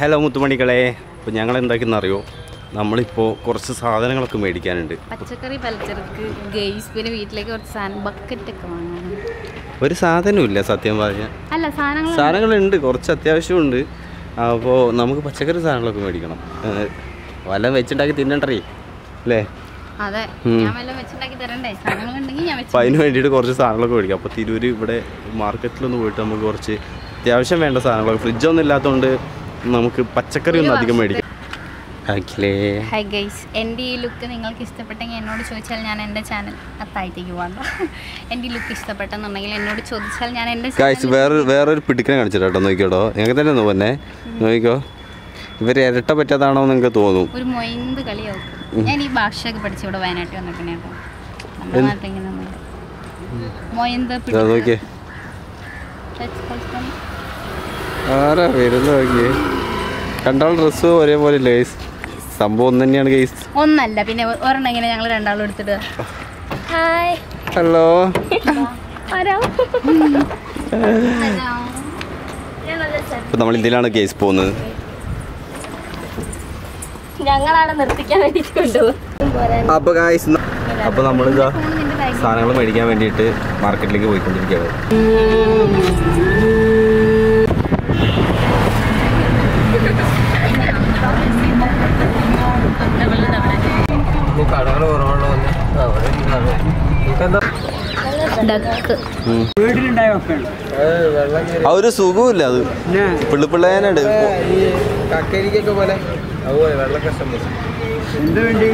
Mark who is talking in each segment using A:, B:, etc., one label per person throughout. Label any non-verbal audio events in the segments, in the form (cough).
A: Hello മുത്തുമണികളെ അപ്പോൾ ഞങ്ങൾ എന്താക്കുന്ന അറിയോ നമ്മളിപ്പോൾ കുറച്ച് സാധനങ്ങളൊക്കെ മേടിക്കാനുണ്ട്.
B: പച്ചക്കറി പലചരക്ക് ഗെയ്സ് പിന്നെ വീട്ടിലേക്ക് കുറച്ച് സാധനം ബക്കറ്റ് ഒക്കെ വാങ്ങാനും
A: ഒരു സാധനമില്ല സത്യം പറഞ്ഞാൽ
B: അല്ല സാധനങ്ങൾ
A: സാധനങ്ങളുണ്ട് കുറച്ച് അത്യാവശ്യമുണ്ട്. അപ്പോൾ നമുക്ക് പച്ചക്കറി സാധനങ്ങളൊക്കെ മേടിക്കണം. വല്ല വല്ലതും വെച്ചുണ്ടാക്കി തിന്നണ്ടേ? അല്ലേ? അപ്പോൾ അതിന് വേണ്ടിയിട്ട് കുറച്ച് സാധനങ്ങളൊക്കെ മേടിക്കാം. അപ്പോൾ തിരൂര് ഇവിടെ മാർക്കറ്റിലൊന്ന് പോയിട്ട് നമുക്ക് കുറച്ച് അത്യാവശ്യം വേണ്ട സാധനങ്ങളൊക്കെ ഫ്രിഡ്ജൊന്നും ഇല്ലാത്തതുകൊണ്ട് നമുക്ക് പച്ചക്കറി ഒന്നും അധികം മേടിക്കാം.
B: എന്റെ ഗൈസ് എന്റെ ഈ ലുക്ക് നിങ്ങൾക്ക് ഇഷ്ടപ്പെട്ടെങ്കിൽ എന്നോട് ചോദിച്ചാൽ ഞാൻ എന്റെ ചാനൽ അത്താഴത്തേക്ക് പോകാം എന്റെ ഈ ലുക്ക് ഇഷ്ടപ്പെട്ടെന്നുണ്ടെങ്കിൽ എന്നോട് ചോദിച്ചാൽ ഞാൻ എന്റെ
A: ഗായ്സ്
B: channel-
A: വേറെ വേറൊരു പിടിക്കനെ കാണിച്ചിട്ട് കേട്ടോ നോക്കിയോട്ടോ ഞങ്ങൾക്ക് തന്നെ പോന്നെ. നോക്കിക്കോ. ഇവർ ഇരട്ട പറ്റാതാണോ നിങ്ങൾക്ക് തോന്നും.
B: ഒരു മൊയന്ത് കളിയാവും ഞാൻ ഈ ഭാഷയൊക്കെ പഠിച്ചു ഇവിടെ വയനാട്ടിൽ വന്നിട്ടുണ്ട് കേട്ടോ. നമ്മുടെ മൊയന്ത്
A: നോക്കിയേ. ആരാ വരുന്ന നോക്കിയേ? രണ്ടാൾ ഡ്രസ്സ് ഒരേപോലെ ഇല്ല ഗൈസ് സംഭവം ഒന്ന് തന്നെയാണ് ഗൈസ്
B: ഒന്നല്ല പിന്നെ ഒരെണ്ണം ഇങ്ങനെ ഞങ്ങൾ രണ്ടാളും എടുത്തിട്ട്. ഹായ്
A: ഹലോ ഇപ്പം നമ്മൾ ഇതിലാണ് കേസ് പോകുന്നത്?
B: ഞങ്ങളാണ് നിർത്തിക്കാൻ വേണ്ടിട്ട് കൊണ്ടുപോകും
A: അപ്പോൾ ഗായ്സ് അപ്പോൾ നമ്മളിതാ സാധനങ്ങൾ മേടിക്കാൻ വേണ്ടിയിട്ട് മാർക്കറ്റിലേക്ക് പോയിക്കൊണ്ടിരിക്കുകയാണ്. ആ ഒരു സുഖമില്ല അത്. പിള്ളിപ്പിള്ളേനുണ്ട്
C: കക്കരിക്കൊക്കെ പോലെ. അതുപോലെ വെള്ളം കഷ്ടം എന്താ വേണ്ടി?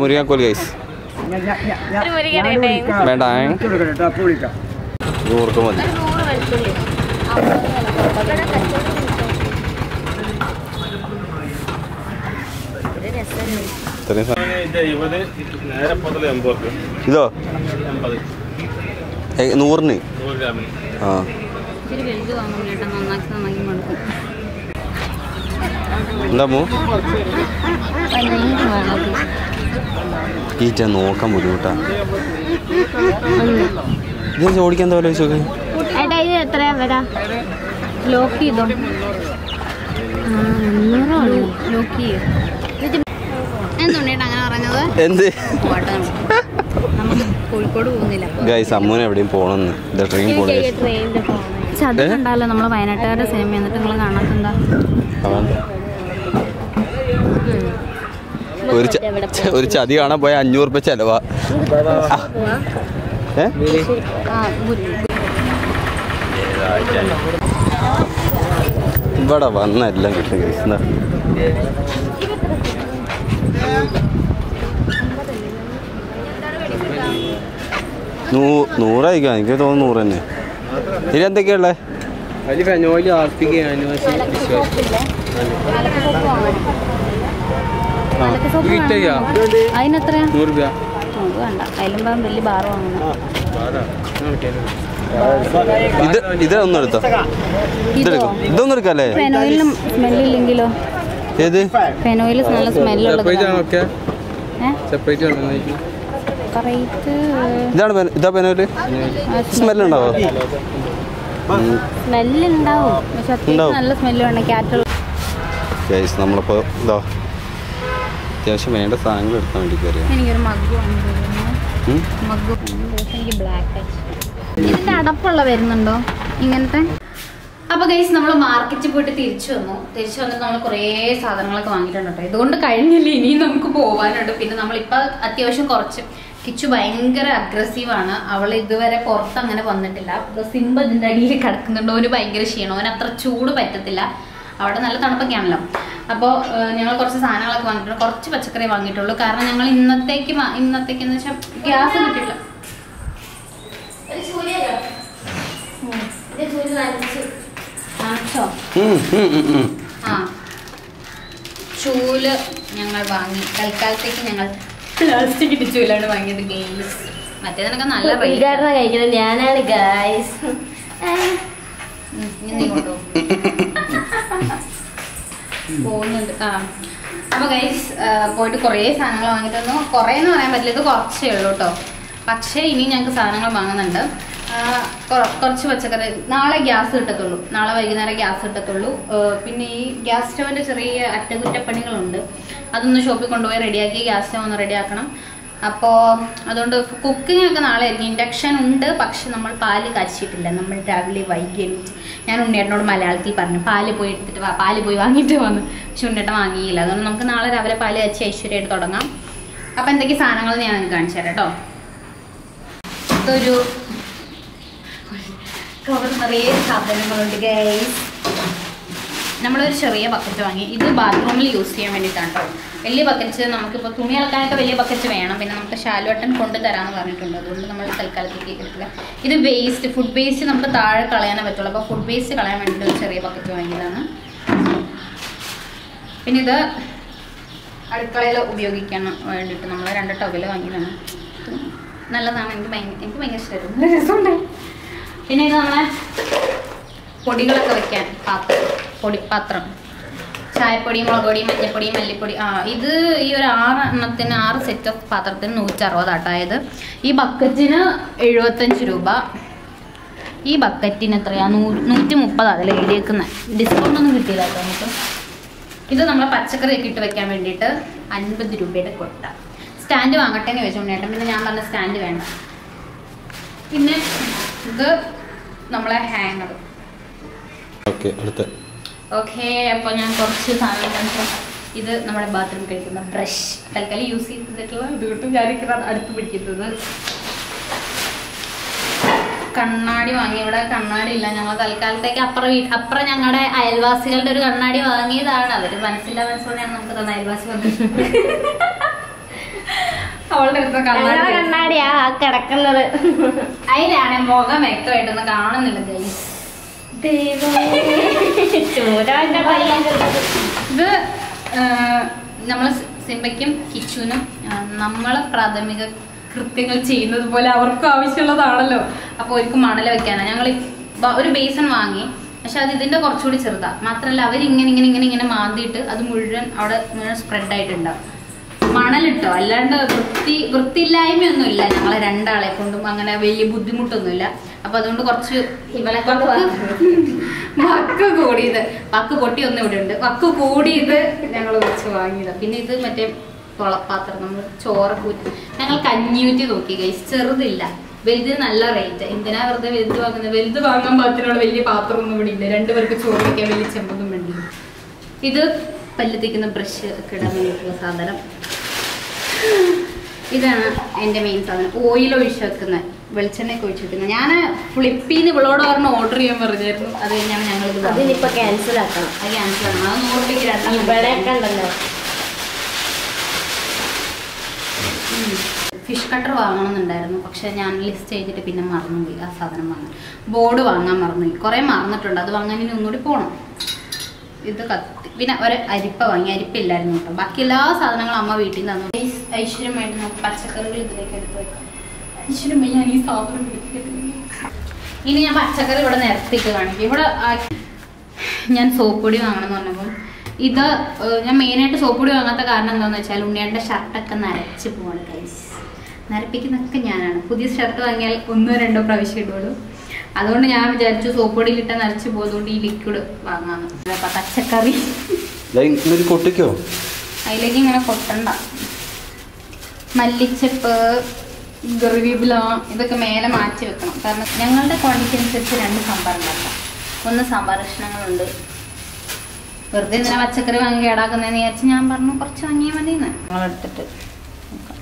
A: മുരിങ്ങാക്കോൽ ഗൈസ് വേണ്ട നൂറുക്ക് മതി. ഇത്രയും. ഇതോ? നൂറിന്? ആ. എന്താ ഈറ്റ നോക്കാൻ ബുദ്ധിമുട്ടാ. ഇത് ഓടിക്കാൻ എന്താ
B: വരാ ലോക്ക് ചെയ്തോ? ലോക്ക് ചെയ്യോ.
A: എന്ത്? ഗൈസ് അമ്മൂന് എവിടെയും ട്രെയിൻ
B: നമ്മളെ വയനാട്ടുകാരുടെ സിനിമ എന്നിട്ട് നിങ്ങൾ കാണാത്തെന്താ?
A: ഒരു ഒരു ചതി കാണാൻ പോയ അഞ്ഞൂറ് രൂപ ചെലവാ ഇവിടെ വന്നെല്ലാം കിട്ടും ഗൈസ് എന്താ നൂ എനിക്ക് തോന്നുന്നു നൂറ് തന്നെ ഇനി എന്തൊക്കെയുള്ളേ
C: അതിൽ ഫെനോയിൽ ആർപ്പിക്ക് ആനിവേഴ്സറി വിറ്റയ്യാ
B: അതിനെത്രയാ?
C: നൂറ് രൂപ
B: നമുക്ക് വേണ്ട. അതിലും വലിയ ബാർ വാങ്ങണം.
A: ഇത് ഇതൊന്നും എടുത്തോ ഇതെടുക്കും? ഇതൊന്നും എടുക്കാല്ലേ
B: ഫെനോയിലും സ്മെല്ലില്ലെങ്കിലോ?
A: ഏത്?
B: ഫെനോയിൽ നല്ല സ്മെല്ലുള്ളത്
A: ഇതാണ് ഇതാ പെനോൽ സ്മെല്ലുണ്ടാവോ? നമ്മളിപ്പോ ഇതോ അത്യാവശ്യം വേണ്ട സാധനങ്ങൾ എടുക്കാൻ വേണ്ടി കയറിയാ
B: ഇതിന്റെ അടപ്പുള്ള വരുന്നുണ്ടോ? ഇങ്ങനത്തെ? അപ്പൊ ഗൈസ് നമ്മൾ മാർക്കറ്റിൽ പോയിട്ട് തിരിച്ചു വന്നു. തിരിച്ചു വന്നിട്ട് നമ്മൾ കുറേ സാധനങ്ങളൊക്കെ വാങ്ങിയിട്ടുണ്ട് ഇതുകൊണ്ട് കഴിഞ്ഞില്ല ഇനിയും നമുക്ക് പോകാനുണ്ട് പിന്നെ നമ്മളിപ്പോൾ അത്യാവശ്യം കുറച്ച് കിച്ചു ഭയങ്കര അഗ്രസീവ് ആണ്. അവൾ ഇതുവരെ പുറത്ത് അങ്ങനെ വന്നിട്ടില്ല. സിമ്പ് ഇതിന്റെ അടിയിൽ കിടക്കുന്നുണ്ട്. ഓന് ഭയങ്കര ക്ഷീണം. അവന് അത്ര ചൂട് പറ്റത്തില്ല. അവിടെ നല്ല തണുപ്പൊക്കെയാണല്ലോ അപ്പോൾ ഞങ്ങൾ കുറച്ച് സാധനങ്ങളൊക്കെ വാങ്ങിയിട്ടുണ്ട്. കുറച്ച് പച്ചക്കറി വാങ്ങിയിട്ടുള്ളൂ. കാരണം ഞങ്ങൾ ഇന്നത്തേക്ക് ഇന്നത്തേക്ക് എന്ന് വെച്ചാൽ ഗ്യാസ് കിട്ടിയില്ല കാണിച്ചോ ആ. ചൂൽ ഞങ്ങൾ വാങ്ങി. തൽക്കാലത്തേക്ക് ഞങ്ങൾ പ്ലാസ്റ്റിക് ചൂലാണ് വാങ്ങിയത് ഗെയിംസ് മറ്റേതിനൊക്കെ നല്ല
D: കഴിക്കുന്നത് ഞാനാണ്
B: ഗൈസ് പോകുന്നുണ്ട്. ആ. അപ്പൊ ഗൈസ് പോയിട്ട് കുറേ സാധനങ്ങൾ വാങ്ങിയിട്ട് കൊറേന്ന് കുറേ എന്ന് പറയാൻ പറ്റില്ല ഇത് കുറച്ചേ ഉള്ളൂ കേട്ടോ. പക്ഷേ ഇനി ഞങ്ങൾക്ക് സാധനങ്ങൾ വാങ്ങുന്നുണ്ട്. കുറച്ച് പച്ചക്കറി. നാളെ ഗ്യാസ് കിട്ടത്തുള്ളൂ. നാളെ വൈകുന്നേരം ഗ്യാസ് കിട്ടത്തുള്ളൂ. പിന്നെ ഈ ഗ്യാസ് സ്റ്റവിന്റെ ചെറിയ അറ്റകുറ്റപ്പണികളുണ്ട്. അതൊന്ന് ഷോപ്പിൽ കൊണ്ടുപോയി റെഡിയാക്കി ഗ്യാസ് സ്റ്റവ് ഒന്ന് റെഡിയാക്കണം. അപ്പോൾ അതുകൊണ്ട് കുക്കിംഗ് ഒക്കെ നാളെ ആയിരിക്കും. ഇൻഡക്ഷൻ ഉണ്ട് പക്ഷെ നമ്മൾ പാൽ കാച്ചിട്ടില്ല. നമ്മൾ രാവിലെ വൈകി എണീറ്റ് ഞാൻ ഉണ്ണിയേട്ടനോട് മലയാളത്തിൽ പറഞ്ഞു പാൽ പോയി എടുത്തിട്ട് വാ പാൽ പോയി വാങ്ങിയിട്ട് വന്നു. പക്ഷെ ഉണ്ണിയേട്ടൻ വാങ്ങിയില്ല. അതുകൊണ്ട് നമുക്ക് നാളെ രാവിലെ പാൽ കാച്ചി ഐശ്വര്യമായിട്ട് തുടങ്ങാം. അപ്പോൾ എന്തൊക്കെ സാധനങ്ങൾ ഞാൻ കാണിച്ചു തരാം കേട്ടോ. ഇതൊരു കവർ നിറയെ സാധനങ്ങളുണ്ട് നമ്മളൊരു ചെറിയ ബക്കറ്റ് വാങ്ങി. ഇത് ബാത്റൂമിൽ യൂസ് ചെയ്യാൻ വേണ്ടിയിട്ടാണ് കേട്ടോ വലിയ ബക്കറ്റ് നമുക്കിപ്പോൾ തുണി അളക്കാനൊക്കെ വലിയ ബക്കറ്റ് വേണം. പിന്നെ നമുക്ക് ശാലുവട്ടൻ കൊണ്ട് തരാമെന്ന് പറഞ്ഞിട്ടുണ്ട്. അതുകൊണ്ട് നമ്മൾ തൽക്കാലത്തേക്ക് എടുക്കില്ല ഇത് വേസ്റ്റ് ഫുഡ് വേസ്റ്റ് നമുക്ക് താഴെ കളയാനേ പറ്റുള്ളൂ. അപ്പോൾ ഫുഡ് വേസ്റ്റ് കളയാൻ വേണ്ടിയിട്ട് ഒരു ചെറിയ ബക്കറ്റ് വാങ്ങിയതാണ്. പിന്നെ ഇത് അടുക്കളയിൽ ഉപയോഗിക്കാൻ വേണ്ടിയിട്ട് നമ്മൾ രണ്ട് ടവൽ വാങ്ങിയതാണ്. നല്ലതാണ് എനിക്ക് ഭയങ്കര എനിക്ക് ഭയങ്കര ഇഷ്ടമായിരുന്നു. (laughs) പിന്നെ ഇത് നമ്മളെ പൊടികളൊക്കെ വെക്കാൻ പാത്രം പൊടിപ്പാത്രം ചായപ്പൊടി മുളക് പൊടി മഞ്ഞപ്പൊടി മല്ലിപ്പൊടി ആ ഇത് ഈ ഒരു ആറ് എണ്ണത്തിന് ആറ് സെറ്റ് ഓഫ് പാത്രത്തിന് നൂറ്റി അറുപതാട്ടായത് ഈ ബക്കറ്റിന് എഴുപത്തഞ്ച് രൂപ. ഈ ബക്കറ്റിന് എത്രയാ? നൂ നൂറ്റി മുപ്പതാ അതിൽ എഴുതിയേക്കുന്നത് ഡിസ്കൗണ്ട് ഒന്നും കിട്ടിയില്ല കേട്ടോ നമുക്ക്. ഇത് നമ്മൾ പച്ചക്കറിയൊക്കെ ഇട്ട് വെക്കാൻ വേണ്ടിയിട്ട് അൻപത് രൂപയുടെ കൊട്ട. സ്റ്റാൻഡ് വാങ്ങട്ടെ എന്ന് ചോദിച്ചോണ്ടേട്ടൻ പിന്നെ ഞാൻ പറഞ്ഞ സ്റ്റാൻഡ് വേണ്ട. പിന്നെ ഇത് നമ്മളെ ഹാങ്ങർ
A: ഓക്കെ അടുത്ത.
B: ഓക്കെ അപ്പോൾ ഞാൻ കുറച്ച് സാധനങ്ങൾ ഇത് നമ്മുടെ ബാത്റൂം കഴിക്കുന്ന ബ്രഷ് തൽക്കാലം യൂസ് ചെയ്തിട്ടുള്ള ഇത് കിട്ടും ഞാനിങ്ങനെ അടുത്ത് പിടിക്കുന്നത്. കണ്ണാടി വാങ്ങി. ഇവിടെ കണ്ണാടി ഇല്ല. ഞങ്ങൾ തൽക്കാലത്തേക്ക് അപ്പുറം അപ്പുറം ഞങ്ങളുടെ അയൽവാസികളുടെ ഒരു കണ്ണാടി വാങ്ങിയതാണ്. അവർ മനസ്സില്ല മനസ്സിലാണ് നമുക്ക് തന്നെ അയൽവാസി വന്നത്. അവളുടെ അടുത്ത കണ്ണാടി
D: കണ്ണാടിയാ കിടക്കുന്നത്.
B: അതിലാണ് മുഖം വ്യക്തമായിട്ടൊന്നും കാണുന്നില്ല ഇത് നമ്മൾ സിംബയ്ക്കും കിച്ചുനും നമ്മൾ പ്രാഥമിക കൃത്യങ്ങൾ ചെയ്യുന്നത് പോലെ അവർക്കും ആവശ്യമുള്ളതാണല്ലോ. അപ്പോൾ അവർക്ക് മണൽ വെക്കാനാണ് ഞങ്ങൾ ഒരു ബേസൺ വാങ്ങി. പക്ഷെ അത് ഇതിന്റെ കുറച്ചുകൂടി ചെറുതാ. മാത്രമല്ല അവരിങ്ങനെ ഇങ്ങനെ ഇങ്ങനെ ഇങ്ങനെ മാന്തിയിട്ട് അത് മുഴുവൻ അവിടെ സ്പ്രെഡ് ആയിട്ടുണ്ടാവും. മണലിട്ടോ അല്ലാണ്ട് വൃത്തി വൃത്തിയില്ലായ്മയൊന്നുമില്ല. ഞങ്ങളെ രണ്ടാളെ കൊണ്ടും അങ്ങനെ വലിയ ബുദ്ധിമുട്ടൊന്നുമില്ല. അപ്പൊ അതുകൊണ്ട് കുറച്ച് ഇവളെ വക്ക്. കൂടിയത്. വക്ക് പൊട്ടി ഒന്നും ഇവിടെ ഉണ്ട്. വക്ക് കൂടിയത് ഞങ്ങൾ കുറച്ച് വാങ്ങിയത്. പിന്നെ ഇത് മറ്റേ തുളപ്പാത്രം നമ്മൾ ചോറൊക്കെ ഊറ്റി ഞങ്ങൾ കഞ്ഞിയൂറ്റി നോക്കി കൈ ചെറുതില്ല. വലുത് നല്ല റേറ്റ് എന്തിനാ വെറുതെ വലുത് വാങ്ങുന്നത് വലുത് വാങ്ങാൻ പാത്രത്തിനോട് വലിയ പാത്രം ഒന്നും ഇവിടെ ഇല്ല. രണ്ടുപേർക്ക് ചോറ് വയ്ക്കാൻ വലിയ ചെമ്പൊന്നും വേണ്ടി ഇത് പല്ല് തേക്കുന്ന ബ്രഷ് ഒക്കെ ഇടാൻ വേണ്ടിയിട്ടുള്ള സാധനം. ഇതാണ് എന്റെ മെയിൻ സാധനം. ഓയിൽ ഒഴിച്ച് വെക്കുന്നത്. വെളിച്ചെണ്ണയൊക്കെ ഒഴിച്ച് വെക്കുന്നത്. ഞാൻ ഫ്ലിപ്പിന്ന് ഇവളോട് പറഞ്ഞ് ഓർഡർ ചെയ്യാൻ പറഞ്ഞായിരുന്നു. അത് കഴിഞ്ഞാണ് ഞങ്ങൾ ഇത്
D: അതിനിപ്പോ ക്യാൻസൽ ആക്കണം.
B: അത് ക്യാൻസൽ ആണ് അത് നൂറ് രൂപയ്ക്ക് രണ്ടെണ്ണം
D: ഇവിടെയൊക്കെ ഉണ്ടല്ലോ.
B: ഫിഷ് കട്ടർ വാങ്ങണമെന്നുണ്ടായിരുന്നു. പക്ഷെ ഞാൻ ലിസ്റ്റ് ചെയ്തിട്ട് പിന്നെ മറന്നുപോയി. ആ സാധനം വാങ്ങാൻ ബോർഡ് വാങ്ങാൻ മറന്നുപോയി. കുറേ മറന്നിട്ടുണ്ട്. അത് വാങ്ങാൻ ഇനി ഒന്നുകൂടി പോകണം ഇത് കത്തി പിന്നെ ഒരു അരിപ്പ വാങ്ങി അരിപ്പില്ലായിരുന്നു കേട്ടോ. ബാക്കി എല്ലാ സാധനങ്ങളും അമ്മ വീട്ടിൽ നിന്ന് തന്നു. ഐശ്വര്യമായിട്ട് നമുക്ക് പച്ചക്കറികൾ ഇതിലേക്ക് എടുത്ത് വെക്കാം. ഐശ്വര്യമായി ഞാൻ ഈ സാധനം ഇനി ഞാൻ പച്ചക്കറി ഇവിടെ നിരത്തിക്ക് കാണിക്കും ഇവിടെ ഞാൻ സോപ്പ് പൊടി വാങ്ങണം എന്ന് പറഞ്ഞപ്പോൾ ഇത് ഞാൻ മെയിനായിട്ട് സോപ്പ് പൊടി വാങ്ങാത്ത കാരണം എന്താണെന്ന് വെച്ചാൽ ഉണ്ണിയുടെ ഷർട്ടൊക്കെ നരച്ച് പോവാണ് കൈസ് നരപ്പിക്കുന്നതൊക്കെ ഞാനാണ്. പുതിയ ഷർട്ട് വാങ്ങിയാൽ ഒന്നോ രണ്ടോ പ്രാവശ്യം ഇടുള്ളൂ. അതുകൊണ്ട് ഞാൻ വിചാരിച്ചു സോപ്പ് പൊടിയിലിട്ട നരച്ച് പോയതുകൊണ്ട് ഈ ലിക്വിഡ് വാങ്ങാന്ന് അപ്പം പച്ചക്കറി
A: കൊട്ടിക്കോ
B: അതിലേക്ക് ഇങ്ങനെ കൊട്ടണ്ട മല്ലിച്ചപ്പ് ഗറിവേപ്പില ഇതൊക്കെ മേലെ മാറ്റി വെക്കണം കാരണം ഞങ്ങളുടെ ക്വാണ്ടിറ്റി അനുസരിച്ച് രണ്ട് സാമ്പാർ ഉണ്ടാക്കാം ഒന്ന് സാമ്പാർ കഷ്ണങ്ങളുണ്ട് വെറുതെ ഇങ്ങനെ പച്ചക്കറി വാങ്ങി കേടാക്കുന്നതെന്ന് വിചാരിച്ച് ഞാൻ പറഞ്ഞു കുറച്ച് വാങ്ങിയാൽ മതി ഞങ്ങളെടുത്തിട്ട് നോക്കാം.